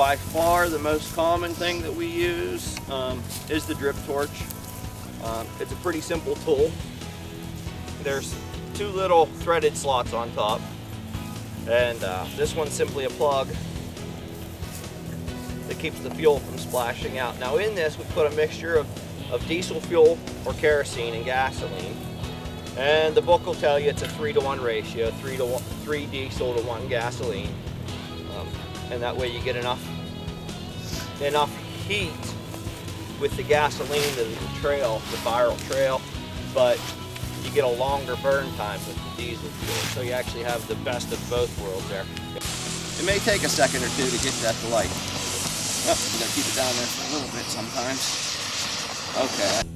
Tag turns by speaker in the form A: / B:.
A: by far the most common thing that we use um, is the drip torch. Um, it's a pretty simple tool. There's two little threaded slots on top and uh, this one's simply a plug that keeps the fuel from splashing out. Now in this we put a mixture of, of diesel fuel or kerosene and gasoline and the book will tell you it's a three to one ratio, three to one, three diesel to one gasoline. Um, and that way you get enough enough heat with the gasoline to the trail, the viral trail, but you get a longer burn time with the diesel fuel. So you actually have the best of both worlds there. It may take a second or two to get that to light. Oh, you gotta keep it down there for a little bit sometimes. Okay.